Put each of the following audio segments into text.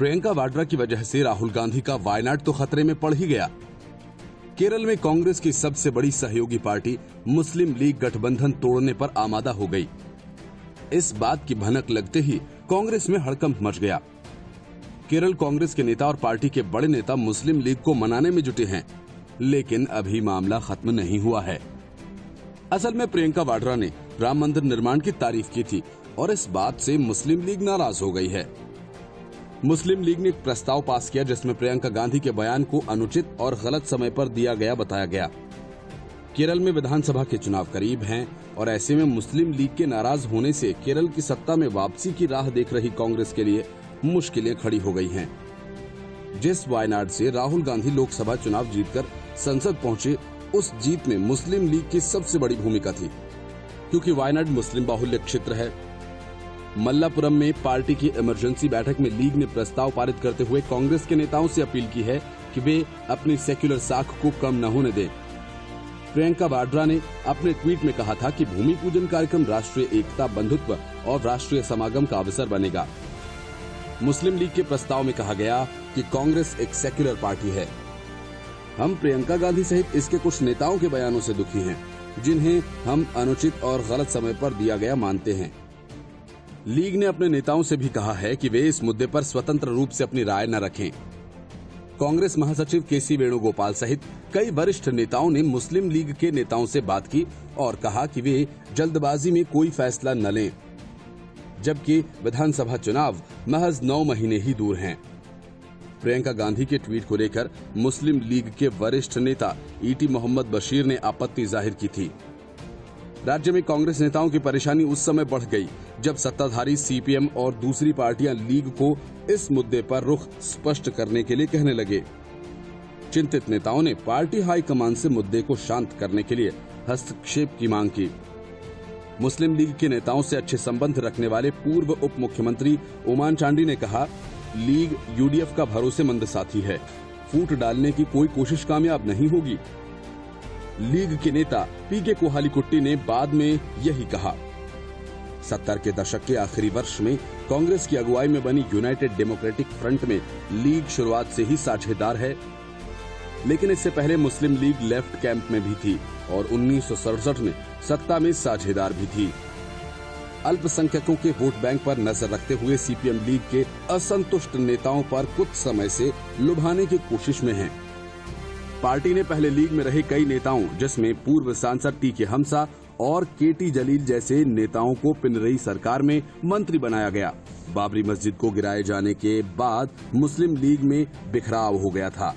प्रियंका वाड्रा की वजह से राहुल गांधी का वायनाड तो खतरे में पड़ ही गया। केरल में कांग्रेस की सबसे बड़ी सहयोगी पार्टी, मुस्लिम लीग गठबंधन तोड़ने पर आमादा हो गई। इस बात की भनक लगते ही कांग्रेस में हड़कंप मच गया। केरल कांग्रेस के नेता और पार्टी के बड़े नेता मुस्लिम लीग को मनाने में जुटे हैं, लेकिन अभी मामला खत्म नहीं हुआ है। असल में प्रियंका वाड्रा ने राम मंदिर निर्माण की तारीफ़ की थी और इस बात से मुस्लिम लीग नाराज़ हो गई है। मुस्लिम लीग ने एक प्रस्ताव पास किया, जिसमें प्रियंका गांधी के बयान को अनुचित और गलत समय पर दिया गया बताया गया। केरल में विधानसभा के चुनाव करीब हैं और ऐसे में मुस्लिम लीग के नाराज़ होने से केरल की सत्ता में वापसी की राह देख रही कांग्रेस के लिए मुश्किलें खड़ी हो गई हैं। जिस वायनाड से राहुल गांधी लोकसभा चुनाव जीतकर संसद पहुँचे, उस जीत में मुस्लिम लीग की सबसे बड़ी भूमिका थी। क्योंकि वायनाड मुस्लिम बाहुल्य क्षेत्र है मल्लापुरम में पार्टी की इमरजेंसी बैठक में लीग ने प्रस्ताव पारित करते हुए कांग्रेस के नेताओं से अपील की है कि वे अपनी सेक्युलर साख को कम न होने दें। प्रियंका वाड्रा ने अपने ट्वीट में कहा था कि भूमि पूजन कार्यक्रम राष्ट्रीय एकता बंधुत्व और राष्ट्रीय समागम का अवसर बनेगा। मुस्लिम लीग के प्रस्ताव में कहा गया कि कांग्रेस एक सेक्युलर पार्टी है। हम प्रियंका गांधी सहित इसके कुछ नेताओं के बयानों से दुखी हैं, जिन्हें हम अनुचित और गलत समय पर दिया गया मानते हैं। लीग ने अपने नेताओं से भी कहा है कि वे इस मुद्दे पर स्वतंत्र रूप से अपनी राय न रखें। कांग्रेस महासचिव केसी वेणुगोपाल सहित कई वरिष्ठ नेताओं ने मुस्लिम लीग के नेताओं से बात की और कहा कि वे जल्दबाजी में कोई फैसला न लें, जबकि विधानसभा चुनाव महज नौ महीने ही दूर हैं। प्रियंका गांधी के ट्वीट को लेकर मुस्लिम लीग के वरिष्ठ नेता ईटी मोहम्मद बशीर ने आपत्ति ज़ाहिर की थी। राज्य में कांग्रेस नेताओं की परेशानी उस समय बढ़ गई, जब सत्ताधारी सीपीएम और दूसरी पार्टियाँ लीग को इस मुद्दे पर रुख स्पष्ट करने के लिए कहने लगे। चिंतित नेताओं ने पार्टी हाईकमान से मुद्दे को शांत करने के लिए हस्तक्षेप की मांग की। मुस्लिम लीग के नेताओं से अच्छे संबंध रखने वाले पूर्व उप मुख्यमंत्री ओमान चांडी ने कहा, लीग, यूडीएफ का भरोसेमंद साथी है। फूट डालने की कोई कोशिश कामयाब नहीं होगी। लीग के नेता पीके कोहाली कुट्टी ने बाद में यही कहा। सत्तर के दशक के आखिरी वर्ष में कांग्रेस की अगुवाई में बनी यूनाइटेड डेमोक्रेटिक फ्रंट में लीग शुरुआत से ही साझेदार है। लेकिन इससे पहले मुस्लिम लीग लेफ़्ट कैंप में भी थी और उन्नीस सौ सड़सठ में सत्ता में साझेदार भी थी। अल्पसंख्यकों के वोट बैंक पर नज़र रखते हुए सीपीएम लीग के असंतुष्ट नेताओं पर कुछ समय से लुभाने की कोशिश में है। पार्टी ने पहले लीग में रहे कई नेताओं, जिसमें पूर्व सांसद टी के हमसा और के टी जलील जैसे नेताओं को पिनरई सरकार में मंत्री बनाया गया। बाबरी मस्जिद को गिराए जाने के बाद मुस्लिम लीग में बिखराव हो गया था।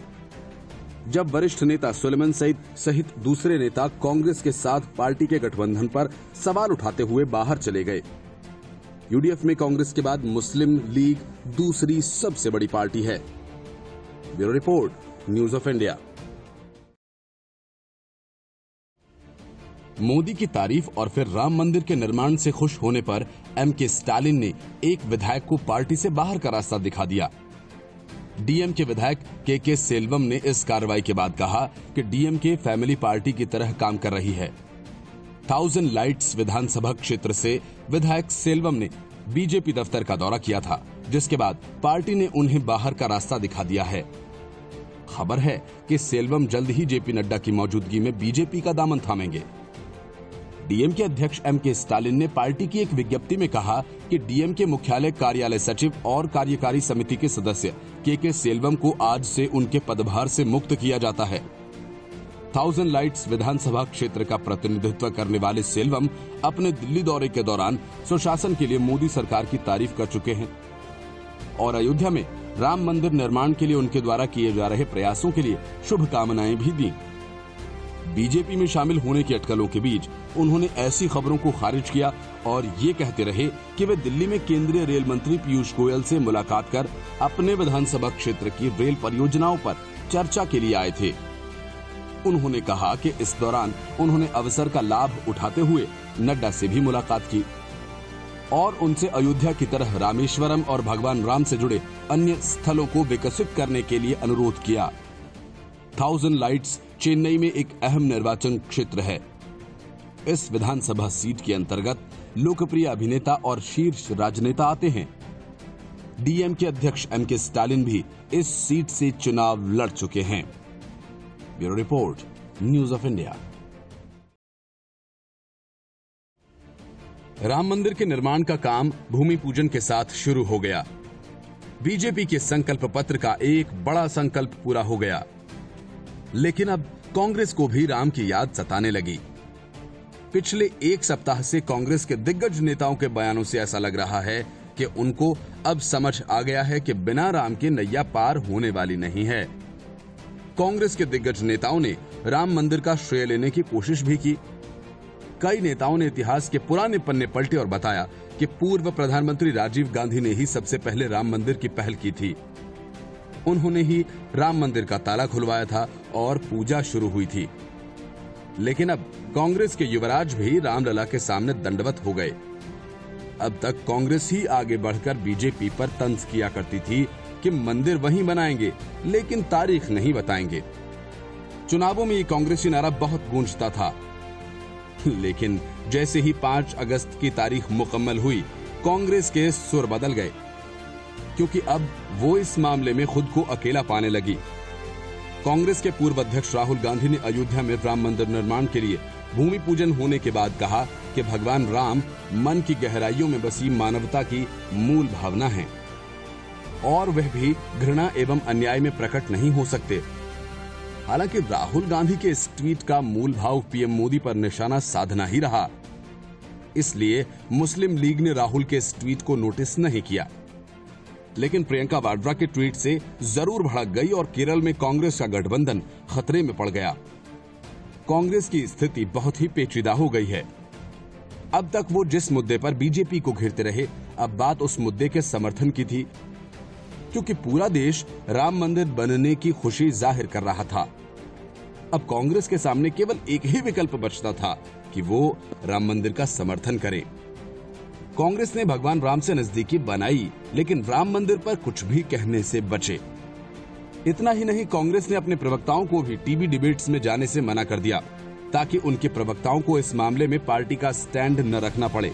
जब वरिष्ठ नेता सुलेमन सईद सहित दूसरे नेता कांग्रेस के साथ पार्टी के गठबंधन पर सवाल उठाते हुए बाहर चले गए। यूडीएफ में कांग्रेस के बाद मुस्लिम लीग दूसरी सबसे बड़ी पार्टी है। Bureau report, News of India. Modi की तारीफ़ और फिर राम मंदिर के निर्माण से खुश होने पर एम के स्टालिन ने एक विधायक को पार्टी से बाहर का रास्ता दिखा दिया। डीएम के विधायक के के सेल्वम ने इस कार्रवाई के बाद कहा कि डीएम के फैमिली पार्टी की तरह काम कर रही है। थाउज़ेंड लाइट्स विधानसभा क्षेत्र से विधायक सेल्वम ने बीजेपी दफ्तर का दौरा किया था, जिसके बाद पार्टी ने उन्हें बाहर का रास्ता दिखा दिया है। खबर है कि सेल्वम जल्द ही जेपी नड्डा की मौजूदगी में बीजेपी का दामन थामेंगे। डीएम के अध्यक्ष एम के स्टालिन ने पार्टी की एक विज्ञप्ति में कहा कि डीएम के मुख्यालय कार्यालय सचिव और कार्यकारी समिति के सदस्य के के सेल्वम को आज से उनके पदभार से मुक्त किया जाता है। थाउज़ेंड लाइट्स विधानसभा क्षेत्र का प्रतिनिधित्व करने वाले सेल्वम अपने दिल्ली दौरे के दौरान सुशासन के लिए मोदी सरकार की तारीफ़ कर चुके हैं और अयोध्या में राम मंदिर निर्माण के लिए उनके द्वारा किए जा रहे प्रयासों के लिए शुभकामनाएँ भी दी। बीजेपी में शामिल होने की अटकलों के बीच उन्होंने ऐसी खबरों को खारिज किया और ये कहते रहे कि वे दिल्ली में केंद्रीय रेल मंत्री पीयूष गोयल से मुलाकात कर अपने विधानसभा क्षेत्र की रेल परियोजनाओं पर चर्चा के लिए आए थे। उन्होंने कहा कि इस दौरान उन्होंने अवसर का लाभ उठाते हुए नड्डा से भी मुलाकात की और उनसे अयोध्या की तरह रामेश्वरम और भगवान राम से जुड़े अन्य स्थलों को विकसित करने के लिए अनुरोध किया। थाउज़ेंड लाइट्स चेन्नई में एक अहम निर्वाचन क्षेत्र है। इस विधानसभा सीट के अंतर्गत लोकप्रिय अभिनेता और शीर्ष राजनेता आते हैं। डीएम के अध्यक्ष एम के स्टालिन भी इस सीट से चुनाव लड़ चुके हैं। Bureau report, News of India. Ram मंदिर के निर्माण का काम भूमि पूजन के साथ शुरू हो गया। बीजेपी के संकल्प पत्र का एक बड़ा संकल्प पूरा हो गया। लेकिन अब कांग्रेस को भी राम की याद सताने लगी। पिछले एक सप्ताह से कांग्रेस के दिग्गज नेताओं के बयानों से ऐसा लग रहा है कि उनको अब समझ आ गया है कि बिना राम के नैया पार होने वाली नहीं है। कांग्रेस के दिग्गज नेताओं ने राम मंदिर का श्रेय लेने की कोशिश भी की। कई नेताओं ने इतिहास के पुराने पन्ने पलटे और बताया कि पूर्व प्रधानमंत्री राजीव गांधी ने ही सबसे पहले राम मंदिर की पहल की थी। उन्होंने ही राम मंदिर का ताला खुलवाया था और पूजा शुरू हुई थी। लेकिन अब कांग्रेस के युवराज भी रामलला के सामने दंडवत हो गए। अब तक कांग्रेस ही आगे बढ़कर बीजेपी पर तंज किया करती थी कि मंदिर वहीं बनाएँगे, लेकिन तारीख नहीं बताएँगे। चुनावों में ये कांग्रेसी नारा बहुत गूंजता था। लेकिन जैसे ही 5 अगस्त की तारीख मुकम्मल हुई, कांग्रेस के सुर बदल गए। क्योंकि अब वो इस मामले में खुद को अकेला पाने लगी। कांग्रेस के पूर्व अध्यक्ष राहुल गांधी ने अयोध्या में राम मंदिर निर्माण के लिए भूमि पूजन होने के बाद कहा कि भगवान राम मन की गहराइयों में बसी मानवता की मूल भावना है। और वह भी घृणा एवं अन्याय में प्रकट नहीं हो सकते। हालाँकि राहुल गांधी के इस ट्वीट का मूल भाव पीएम मोदी पर निशाना साधना ही रहा। इसलिए मुस्लिम लीग ने राहुल के इस ट्वीट को नोटिस नहीं किया। लेकिन प्रियंका वाड्रा के ट्वीट से ज़रूर भड़क गई और केरल में कांग्रेस का गठबंधन खतरे में पड़ गया। कांग्रेस की स्थिति बहुत ही पेचीदा हो गई है। अब तक वो जिस मुद्दे पर बीजेपी को घेरते रहे, अब बात उस मुद्दे के समर्थन की थी। क्योंकि पूरा देश राम मंदिर बनने की खुशी ज़ाहिर कर रहा था। अब कांग्रेस के सामने केवल एक ही विकल्प बचता था कि वो राम मंदिर का समर्थन करे। कांग्रेस ने भगवान राम से नजदीकी बनाई, लेकिन राम मंदिर पर कुछ भी कहने से बचे। इतना ही नहीं, कांग्रेस ने अपने प्रवक्ताओं को भी टीवी डिबेट्स में जाने से मना कर दिया, ताकि उनके प्रवक्ताओं को इस मामले में पार्टी का स्टैंड न रखना पड़े।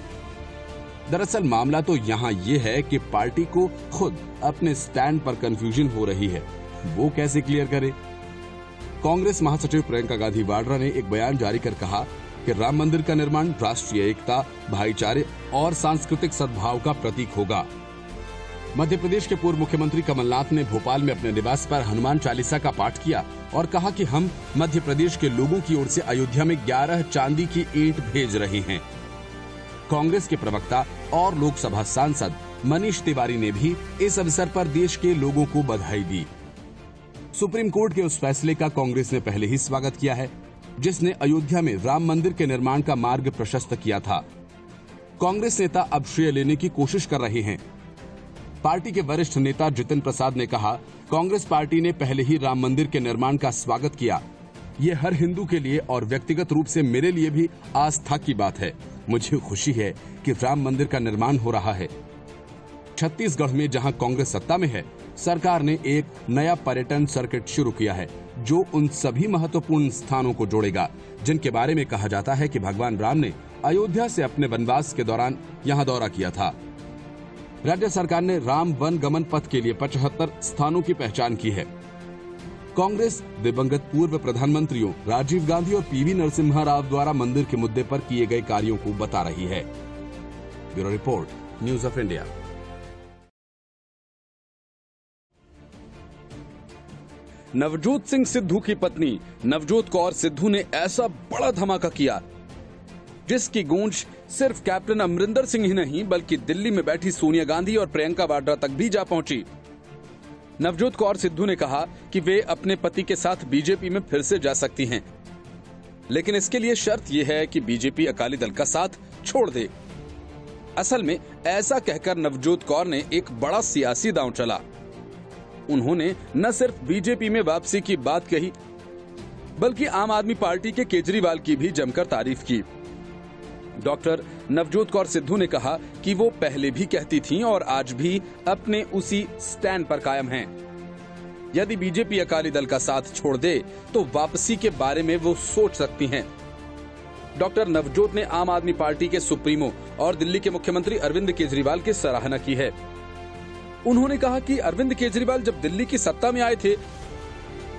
दरअसल मामला तो यहाँ ये है कि पार्टी को खुद अपने स्टैंड पर कंफ्यूजन हो रही है। वो कैसे क्लियर करे? कांग्रेस महासचिव प्रियंका गांधी वाड्रा ने एक बयान जारी कर कहा कि राम मंदिर का निर्माण राष्ट्रीय एकता, भाईचारे और सांस्कृतिक सद्भाव का प्रतीक होगा। मध्य प्रदेश के पूर्व मुख्यमंत्री कमलनाथ ने भोपाल में अपने निवास पर हनुमान चालीसा का पाठ किया और कहा कि हम मध्य प्रदेश के लोगों की ओर से अयोध्या में 11 चांदी की ईंट भेज रहे हैं। कांग्रेस के प्रवक्ता और लोकसभा सांसद मनीष तिवारी ने भी इस अवसर पर देश के लोगों को बधाई दी। सुप्रीम कोर्ट के उस फैसले का कांग्रेस ने पहले ही स्वागत किया है। जिसने अयोध्या में राम मंदिर के निर्माण का मार्ग प्रशस्त किया था। कांग्रेस नेता अब श्रेय लेने की कोशिश कर रहे हैं। पार्टी के वरिष्ठ नेता जितिन प्रसाद ने कहा, कांग्रेस पार्टी ने पहले ही राम मंदिर के निर्माण का स्वागत किया। ये हर हिंदू के लिए और व्यक्तिगत रूप से मेरे लिए भी आस्था की बात है। मुझे खुशी है कि राम मंदिर का निर्माण हो रहा है। छत्तीसगढ़ में जहाँ कांग्रेस सत्ता में है सरकार ने एक नया पर्यटन सर्किट शुरू किया है, जो उन सभी महत्वपूर्ण स्थानों को जोड़ेगा, जिनके बारे में कहा जाता है कि भगवान राम ने अयोध्या से अपने वनवास के दौरान यहाँ दौरा किया था। राज्य सरकार ने राम वन गमन पथ के लिए पचहत्तर स्थानों की पहचान की है। कांग्रेस, दिवंगत पूर्व प्रधानमंत्रियों, राजीव गांधी और पीवी नरसिम्हा राव द्वारा मंदिर के मुद्दे पर किए गए कार्यों को बता रही है। Bureau report, News of India. Navjot Singh Sidhu की पत्नी नवजोत कौर सिद्धू ने ऐसा बड़ा धमाका किया, जिसकी गूंज सिर्फ़ कैप्टन अमरिंदर सिंह ही नहीं, बल्कि दिल्ली में बैठी सोनिया गांधी और प्रियंका वाड्रा तक भी जा पहुँची। नवजोत कौर सिद्धू ने कहा कि वे अपने पति के साथ बीजेपी में फिर से जा सकती हैं, लेकिन इसके लिए शर्त यह है कि बीजेपी अकाली दल का साथ छोड़ दे। असल में ऐसा कहकर नवजोत कौर ने एक बड़ा सियासी दांव चला। उन्होंने न सिर्फ़ बीजेपी में वापसी की बात कही, बल्कि आम आदमी पार्टी के केजरीवाल की भी जमकर तारीफ़ की डॉक्टर नवजोत कौर सिद्धू ने कहा कि वो पहले भी कहती थीं और आज भी अपने उसी स्टैंड पर कायम हैं। यदि बीजेपी अकाली दल का साथ छोड़ दे तो वापसी के बारे में वो सोच सकती हैं। डॉक्टर नवजोत ने आम आदमी पार्टी के सुप्रीमो और दिल्ली के मुख्यमंत्री अरविंद केजरीवाल की के सराहना की है उन्होंने कहा कि अरविंद केजरीवाल जब दिल्ली की सत्ता में आए थे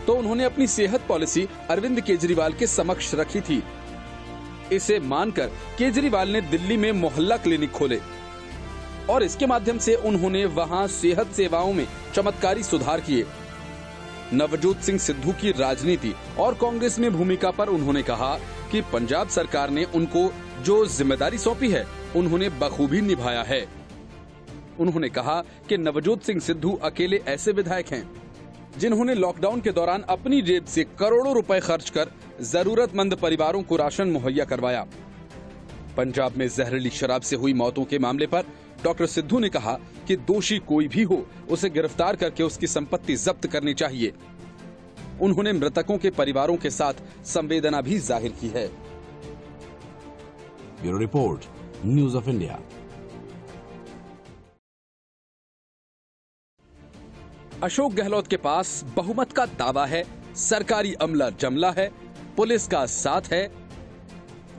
तो उन्होंने अपनी सेहत पॉलिसी अरविंद केजरीवाल के समक्ष रखी थी। इसे मानकर केजरीवाल ने दिल्ली में मोहल्ला क्लिनिक खोले और इसके माध्यम से उन्होंने वहाँ सेहत सेवाओं में चमत्कारी सुधार किए। नवजोत सिंह सिद्धू की राजनीति और कांग्रेस में भूमिका पर उन्होंने कहा कि पंजाब सरकार ने उनको जो ज़िम्मेदारी सौंपी है, उन्होंने बखूबी निभाया है। उन्होंने कहा कि नवजोत सिंह सिद्धू अकेले ऐसे विधायक हैं, जिन्होंने लॉकडाउन के दौरान अपनी जेब से करोड़ों रुपए खर्च कर जरूरतमंद परिवारों को राशन मुहैया करवाया। पंजाब में जहरीली शराब से हुई मौतों के मामले पर डॉक्टर सिद्धू ने कहा कि दोषी कोई भी हो, उसे गिरफ़्तार करके उसकी संपत्ति जब्त करनी चाहिए। उन्होंने मृतकों के परिवारों के साथ संवेदना भी ज़ाहिर की है। Bureau report, news of India. Ashok Gehlot के पास बहुमत का दावा है, सरकारी अमला जमला है, पुलिस का साथ है।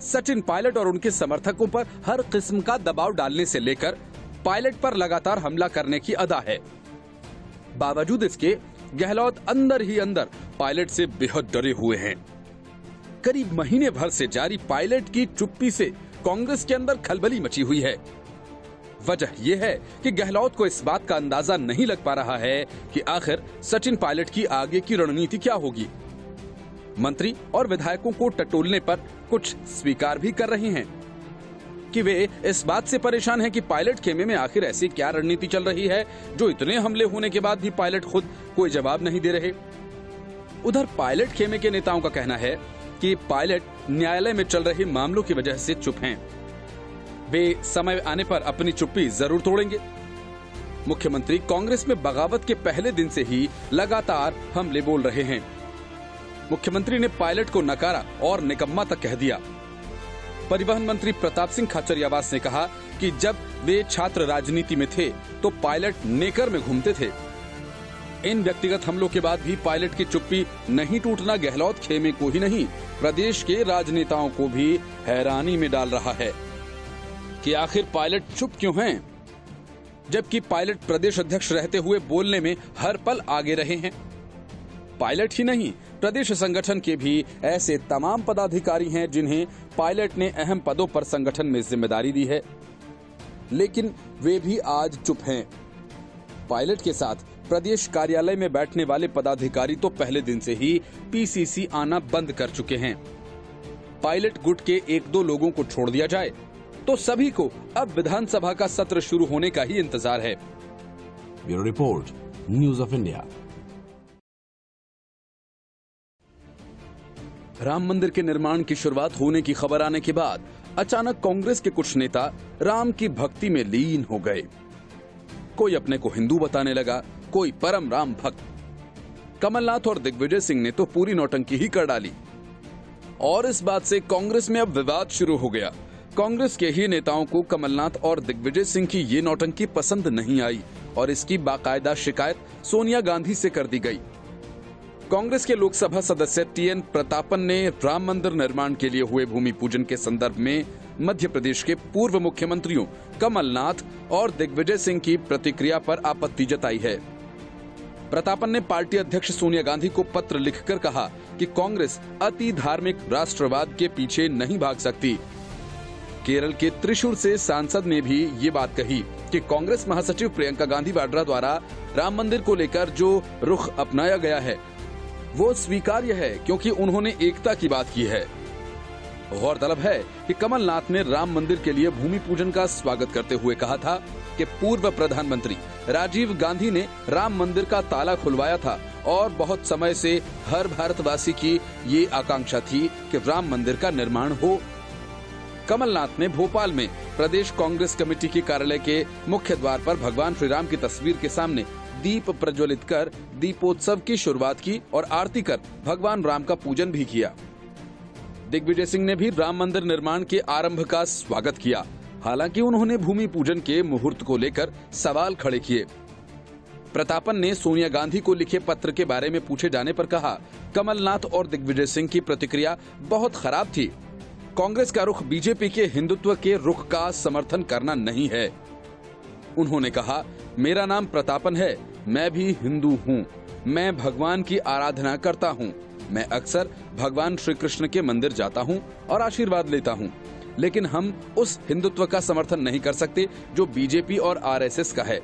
सचिन पायलट और उनके समर्थकों पर हर किस्म का दबाव डालने से लेकर पायलट पर लगातार हमला करने की अदा है। बावजूद इसके, गहलोत अंदर ही अंदर पायलट से बेहद डरे हुए हैं। करीब महीने भर से जारी पायलट की चुप्पी से कांग्रेस के अंदर खलबली मची हुई है। वजह यह है कि गहलोत को इस बात का अंदाज़ा नहीं लग पा रहा है कि आखिर सचिन पायलट की आगे की रणनीति क्या होगी। मंत्री और विधायकों को टटोलने पर कुछ स्वीकार भी कर रहे हैं कि वे इस बात से परेशान हैं कि पायलट खेमे में आखिर ऐसी क्या रणनीति चल रही है, जो इतने हमले होने के बाद भी पायलट खुद कोई जवाब नहीं दे रहे। उधर पायलट खेमे के नेताओं का कहना है कि पायलट न्यायालय में चल रहे मामलों की वजह से चुप हैं। वे समय आने पर अपनी चुप्पी ज़रूर तोड़ेंगे। मुख्यमंत्री कांग्रेस में बगावत के पहले दिन से ही लगातार हमले बोल रहे हैं। मुख्यमंत्री ने पायलट को नकारा और निकम्मा तक कह दिया। परिवहन मंत्री प्रताप सिंह खाचरियावास ने कहा कि जब वे छात्र राजनीति में थे तो पायलट नेकर में घूमते थे। इन व्यक्तिगत हमलों के बाद भी पायलट की चुप्पी नहीं टूटना गहलोत खेमे को ही नहीं, प्रदेश के राजनेताओं को भी हैरानी में डाल रहा है। कि आखिर पायलट चुप क्यों हैं? जबकि पायलट प्रदेश अध्यक्ष रहते हुए बोलने में हर पल आगे रहे हैं। पायलट ही नहीं, प्रदेश संगठन के भी ऐसे तमाम पदाधिकारी हैं जिन्हें पायलट ने अहम पदों पर संगठन में ज़िम्मेदारी दी है। लेकिन वे भी आज चुप हैं। पायलट के साथ प्रदेश कार्यालय में बैठने वाले पदाधिकारी तो पहले दिन से ही पीसीसी आना बंद कर चुके हैं। पायलट गुट के एक दो लोगों को छोड़ दिया जाए तो सभी को अब विधानसभा का सत्र शुरू होने का ही इंतज़ार है। Bureau report news of India. Ram मंदिर के निर्माण की शुरुआत होने की खबर आने के बाद अचानक कांग्रेस के कुछ नेता राम की भक्ति में लीन हो गए। कोई अपने को हिंदू बताने लगा कोई परम राम भक्त। कमलनाथ और दिग्विजय सिंह ने तो पूरी नौटंकी ही कर डाली। और इस बात से कांग्रेस में अब विवाद शुरू हो गया। कांग्रेस के ही नेताओं को कमलनाथ और दिग्विजय सिंह की ये नौटंकी पसंद नहीं आई और इसकी बाकायदा शिकायत सोनिया गांधी से कर दी गई। कांग्रेस के लोकसभा सदस्य टीएन प्रतापन ने राम मंदिर निर्माण के लिए हुए भूमि पूजन के संदर्भ में मध्य प्रदेश के पूर्व मुख्यमंत्रियों कमलनाथ और दिग्विजय सिंह की प्रतिक्रिया पर आपत्ति जताई है। प्रतापन ने पार्टी अध्यक्ष सोनिया गांधी को पत्र लिखकर कहा कि कांग्रेस अति धार्मिक राष्ट्रवाद के पीछे नहीं भाग सकती। केरल के त्रिशूर से सांसद ने भी ये बात कही कि कांग्रेस महासचिव प्रियंका गांधी वाड्रा द्वारा राम मंदिर को लेकर जो रुख अपनाया गया है, वो स्वीकार्य है क्योंकि उन्होंने एकता की बात की है। गौरतलब है कि कमलनाथ ने राम मंदिर के लिए भूमि पूजन का स्वागत करते हुए कहा था कि पूर्व प्रधानमंत्री राजीव गांधी ने राम मंदिर का ताला खुलवाया था और बहुत समय से हर भारतवासी की ये आकांक्षा थी कि राम मंदिर का निर्माण हो। कमलनाथ ने भोपाल में प्रदेश कांग्रेस कमेटी के कार्यालय के मुख्य द्वार पर भगवान श्री राम की तस्वीर के सामने दीप प्रज्वलित कर, दीपोत्सव की शुरुआत की और आरती कर भगवान राम का पूजन भी किया। दिग्विजय सिंह ने भी राम मंदिर निर्माण के आरंभ का स्वागत किया। हालाँकि उन्होंने भूमि पूजन के मुहूर्त को लेकर सवाल खड़े किए। प्रतापन ने सोनिया गांधी को लिखे पत्र के बारे में पूछे जाने पर कहा, कमलनाथ और दिग्विजय सिंह की प्रतिक्रिया बहुत खराब थी। कांग्रेस का रुख बीजेपी के हिंदुत्व के रुख का समर्थन करना नहीं है। उन्होंने कहा, मेरा नाम प्रतापन है, मैं भी हिंदू हूँ। मैं भगवान की आराधना करता हूँ। मैं अक्सर भगवान श्री कृष्ण के मंदिर जाता हूँ और आशीर्वाद लेता हूँ। लेकिन हम उस हिंदुत्व का समर्थन नहीं कर सकते जो बीजेपी और आरएसएस का है।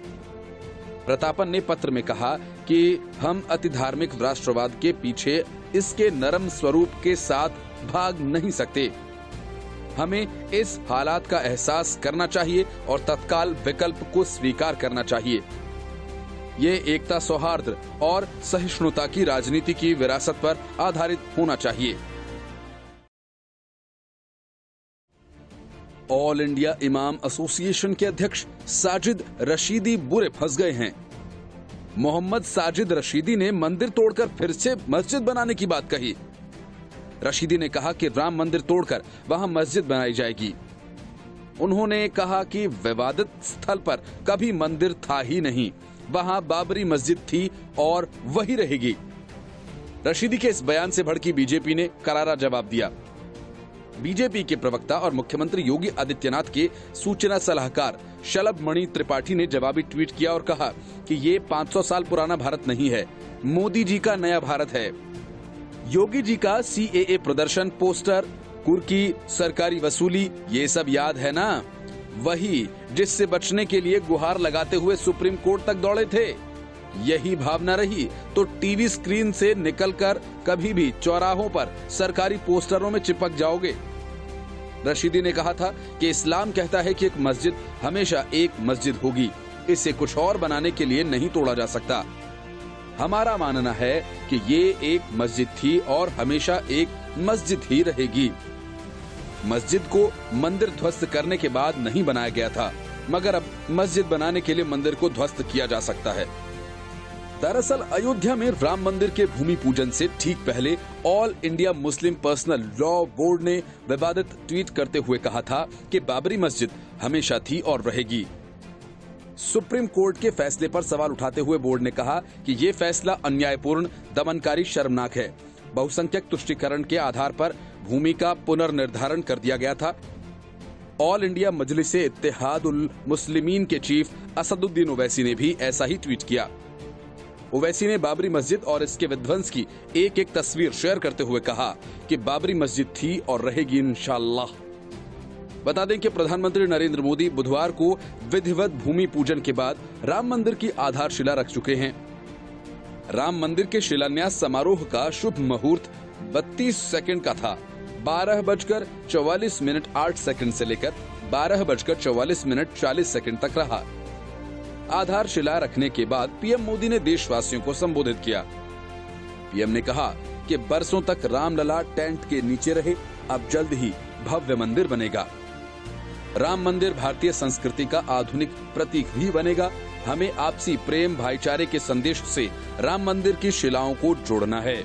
प्रतापन ने पत्र में कहा कि हम अति धार्मिक राष्ट्रवाद के पीछे इसके नरम स्वरूप के साथ भाग नहीं सकते। हमें इस हालात का एहसास करना चाहिए और तत्काल विकल्प को स्वीकार करना चाहिए। ये एकता सौहार्द और सहिष्णुता की राजनीति की विरासत पर आधारित होना चाहिए। ऑल इंडिया इमाम एसोसिएशन के अध्यक्ष साजिद रशीदी बुरे फंस गए हैं। मोहम्मद साजिद रशीदी ने मंदिर तोड़कर फिर से मस्जिद बनाने की बात कही। रशीदी ने कहा कि राम मंदिर तोड़कर वहाँ मस्जिद बनाई जाएगी। उन्होंने कहा कि विवादित स्थल पर कभी मंदिर था ही नहीं। वहाँ बाबरी मस्जिद थी और वही रहेगी। रशीदी के इस बयान से भड़की बीजेपी ने करारा जवाब दिया। बीजेपी के प्रवक्ता और मुख्यमंत्री योगी आदित्यनाथ के सूचना सलाहकार शलभ मणि त्रिपाठी ने जवाबी ट्वीट किया और कहा कि ये 500 साल पुराना भारत नहीं है। मोदी जी का नया भारत है। योगी जी का सीएए प्रदर्शन, पोस्टर, कुर्की, सरकारी वसूली, ये सब याद है ना? वही, जिससे बचने के लिए गुहार लगाते हुए सुप्रीम कोर्ट तक दौड़े थे। यही भावना रही तो टीवी स्क्रीन से निकलकर कभी भी चौराहों पर सरकारी पोस्टरों में चिपक जाओगे। रशीदी ने कहा था कि इस्लाम कहता है कि एक मस्जिद हमेशा एक मस्जिद होगी। इसे कुछ और बनाने के लिए नहीं तोड़ा जा सकता। हमारा मानना है कि ये एक मस्जिद थी और हमेशा एक मस्जिद ही रहेगी। मस्जिद को मंदिर ध्वस्त करने के बाद नहीं बनाया गया था, मगर अब मस्जिद बनाने के लिए मंदिर को ध्वस्त किया जा सकता है। दरअसल अयोध्या में राम मंदिर के भूमि पूजन से ठीक पहले All India Muslim Personal Law Board ने विवादित ट्वीट करते हुए कहा था कि बाबरी मस्जिद हमेशा थी और रहेगी। सुप्रीम कोर्ट के फैसले पर सवाल उठाते हुए बोर्ड ने कहा कि ये फैसला अन्यायपूर्ण, दमनकारी, शर्मनाक है। बहुसंख्यक तुष्टिकरण के आधार पर भूमि का पुनर्निर्धारण कर दिया गया था। ऑल इंडिया मजलिस इतिहाद उल मुस्लिमीन के चीफ असदुद्दीन ओवैसी ने भी ऐसा ही ट्वीट किया। ओवैसी ने बाबरी मस्जिद और इसके विध्वंस की एक एक तस्वीर शेयर करते हुए कहा कि बाबरी मस्जिद थी और रहेगी इंशाल्लाह। बता दें कि प्रधानमंत्री नरेंद्र मोदी बुधवार को विधिवत भूमि पूजन के बाद राम मंदिर की आधारशिला रख चुके हैं। राम मंदिर के शिलान्यास समारोह का शुभ मुहूर्त 32 सेकंड का था। बारह बजकर चौवालीस मिनट आठ सेकंड से लेकर बारह बजकर चौवालीस मिनट चालीस सेकंड तक रहा। आधारशिला रखने के बाद पीएम मोदी ने देशवासियों को संबोधित किया। पीएम ने कहा कि बरसों तक रामलला टेंट के नीचे रहे, अब जल्द ही भव्य मंदिर बनेगा। राम मंदिर भारतीय संस्कृति का आधुनिक प्रतीक भी बनेगा। हमें आपसी प्रेम, भाईचारे के संदेश से राम मंदिर की शिलाओं को जोड़ना है।